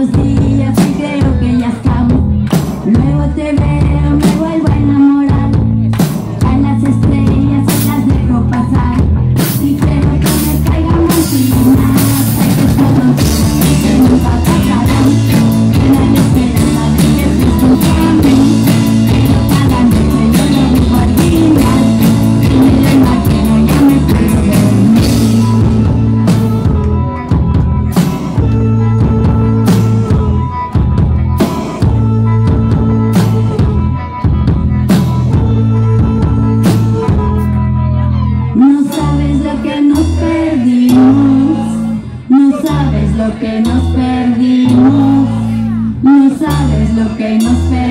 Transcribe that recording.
los días y creo que ya estamos. Luego te veo, me vuelvo a enamorar. でございます。